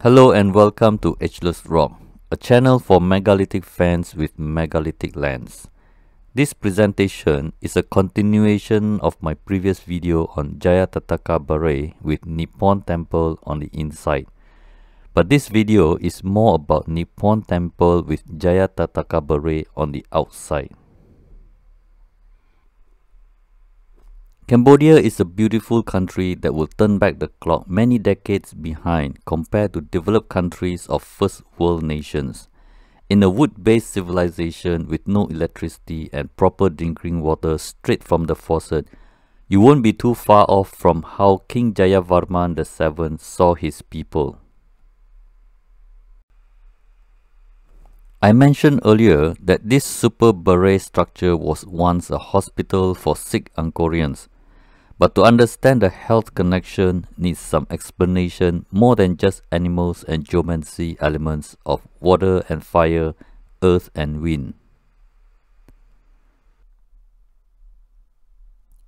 Hello and welcome to Ageless Rock, a channel for megalithic fans with megalithic lands. This presentation is a continuation of my previous video on Jayatataka Baray with Neak Poan Temple on the inside. But this video is more about Neak Poan Temple with Jayatataka Baray on the outside. Cambodia is a beautiful country that will turn back the clock many decades behind compared to developed countries of first world nations. In a wood-based civilization with no electricity and proper drinking water straight from the faucet, you won't be too far off from how King Jayavarman VII saw his people. I mentioned earlier that this super Baray structure was once a hospital for sick Angkorians, but to understand the health connection needs some explanation more than just animals and geomancy elements of water and fire, earth and wind.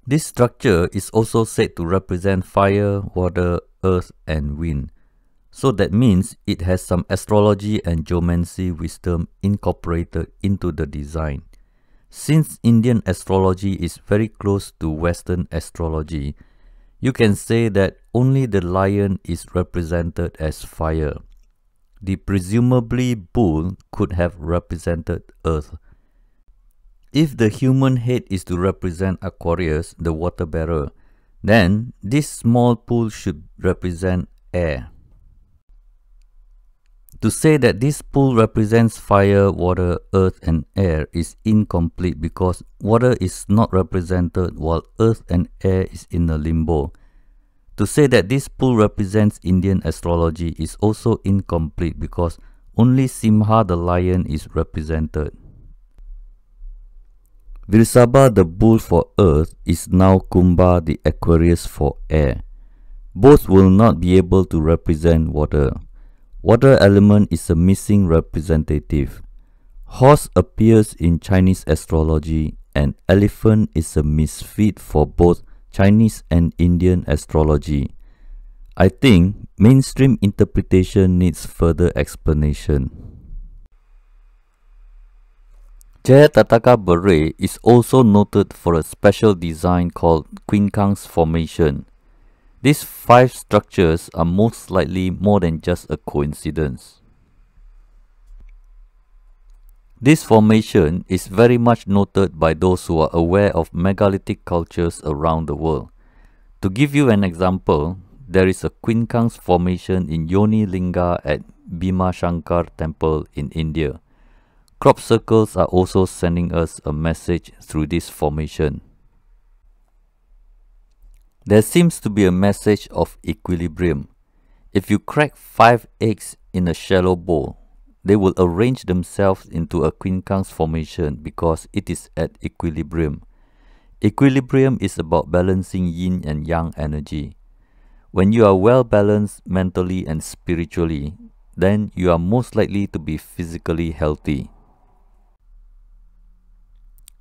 This structure is also said to represent fire, water, earth and wind. So that means it has some astrology and geomancy wisdom incorporated into the design. Since Indian astrology is very close to Western astrology, you can say that only the lion is represented as fire. The presumably bull could have represented earth. If the human head is to represent Aquarius, the water bearer, then this small pool should represent air. To say that this pool represents fire, water, earth and air is incomplete because water is not represented while earth and air is in a limbo. To say that this pool represents Indian astrology is also incomplete because only Simha the lion is represented. Vrisabha the bull for earth is now Kumbha the Aquarius for air. Both will not be able to represent water. Water element is a missing representative. Horse appears in Chinese astrology and elephant is a misfit for both Chinese and Indian astrology. I think mainstream interpretation needs further explanation. Jayatataka Baray is also noted for a special design called Quincunx Formation. These five structures are most likely more than just a coincidence. This formation is very much noted by those who are aware of megalithic cultures around the world. To give you an example, there is a quincunx formation in Yoni Linga at Bhimashankar temple in India. Crop circles are also sending us a message through this formation. There seems to be a message of equilibrium. If you crack five eggs in a shallow bowl, they will arrange themselves into a quincunx formation because it is at equilibrium. Equilibrium is about balancing yin and yang energy. When you are well balanced mentally and spiritually, then you are most likely to be physically healthy.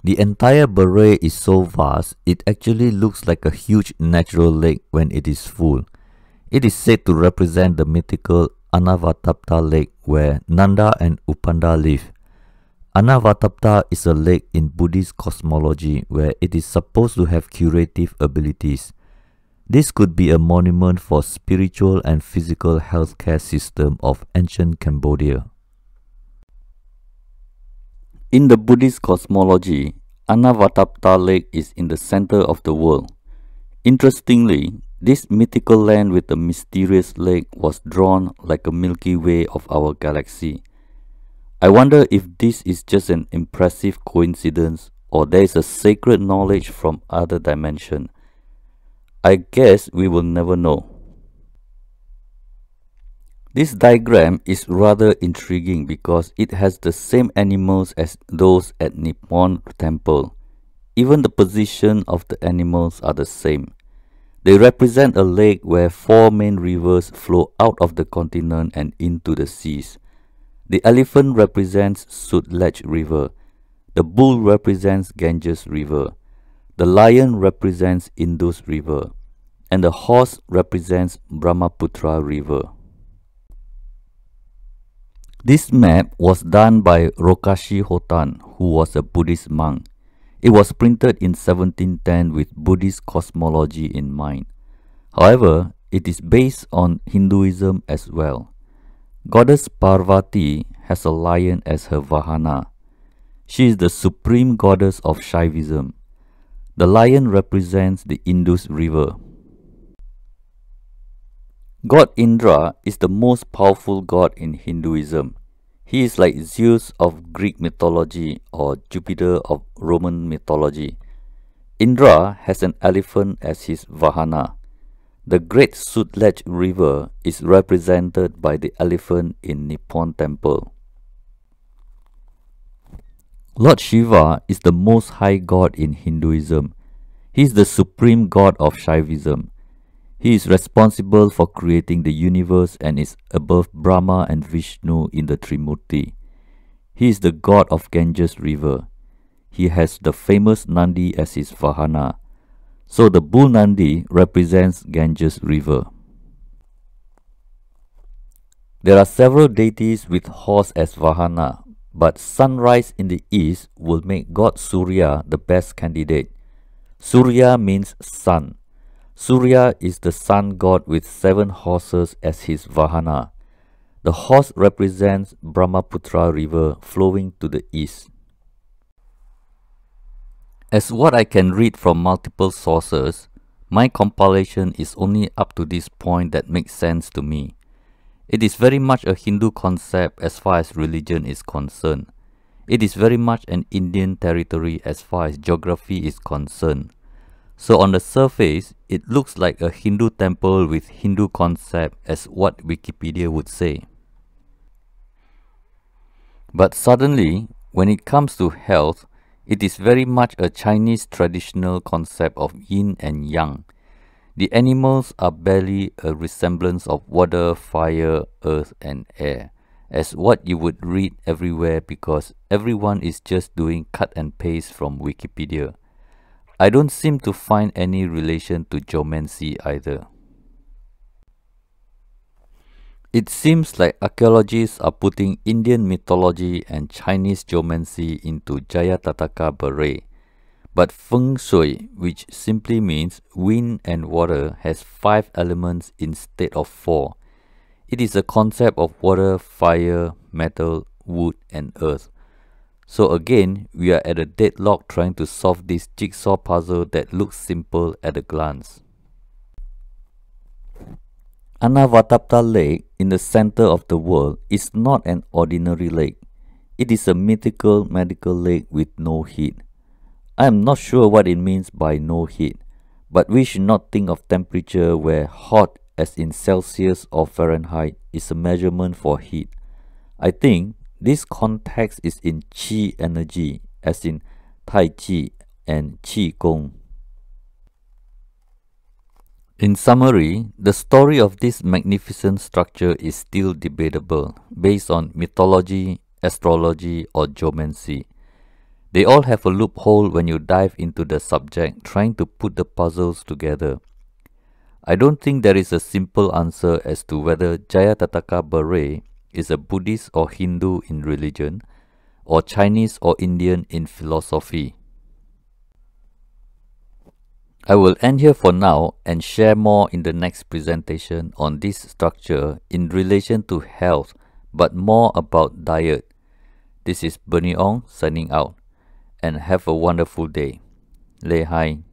The entire Baray is so vast, it actually looks like a huge natural lake when it is full. It is said to represent the mythical Anavatapta lake where Nanda and Upanda live. Anavatapta is a lake in Buddhist cosmology where it is supposed to have curative abilities. This could be a monument for spiritual and physical healthcare system of ancient Cambodia. In the Buddhist cosmology, Anavatapta Lake is in the center of the world. Interestingly, this mythical land with the mysterious lake was drawn like a Milky Way of our galaxy. I wonder if this is just an impressive coincidence or there is a sacred knowledge from other dimension. I guess we will never know. This diagram is rather intriguing because it has the same animals as those at Neak Poan Temple. Even the position of the animals are the same. They represent a lake where four main rivers flow out of the continent and into the seas. The elephant represents Sutlej River. The bull represents Ganges River. The lion represents Indus River. And the horse represents Brahmaputra River. This map was done by Rokashi Hotan, who was a Buddhist monk. It was printed in 1710 with Buddhist cosmology in mind. However, it is based on Hinduism as well. Goddess Parvati has a lion as her Vahana. She is the supreme goddess of Shaivism. The lion represents the Indus River. God Indra is the most powerful god in Hinduism. He is like Zeus of Greek mythology or Jupiter of Roman mythology. Indra has an elephant as his Vahana. The Great Sutlej River is represented by the elephant in Neak Poan Temple. Lord Shiva is the most high god in Hinduism. He is the supreme god of Shaivism. He is responsible for creating the universe and is above Brahma and Vishnu in the Trimurti. He is the god of Ganges river. He has the famous Nandi as his Vahana. So the bull Nandi represents Ganges river. There are several deities with horse as Vahana, but sunrise in the east will make God Surya the best candidate. Surya means sun. Surya is the sun god with seven horses as his Vahana. The horse represents Brahmaputra river flowing to the east. As what I can read from multiple sources, my compilation is only up to this point that makes sense to me. It is very much a Hindu concept as far as religion is concerned. It is very much an Indian territory as far as geography is concerned. So on the surface, it looks like a Hindu temple with Hindu concept as what Wikipedia would say. But suddenly, when it comes to health, it is very much a Chinese traditional concept of yin and yang. The animals are barely a resemblance of water, fire, earth and air, as what you would read everywhere because everyone is just doing cut and paste from Wikipedia. I don't seem to find any relation to geomancy either. It seems like archaeologists are putting Indian mythology and Chinese geomancy into Jayatataka Baray. But Feng Shui, which simply means wind and water, has five elements instead of four. It is a concept of water, fire, metal, wood, and earth. So again, we are at a deadlock trying to solve this jigsaw puzzle that looks simple at a glance. Anavatapta Lake in the center of the world is not an ordinary lake. It is a mythical medical lake with no heat. I am not sure what it means by no heat, but we should not think of temperature where hot as in Celsius or Fahrenheit is a measurement for heat. I think this context is in qi energy, as in Tai Chi and Qi Gong. In summary, the story of this magnificent structure is still debatable based on mythology, astrology, or geomancy. They all have a loophole when you dive into the subject trying to put the puzzles together. I don't think there is a simple answer as to whether Jayatataka Baray is a Buddhist or Hindu in religion, or Chinese or Indian in philosophy. I will end here for now and share more in the next presentation on this structure in relation to health, but more about diet. This is Bernie Ong signing out and have a wonderful day. Hai.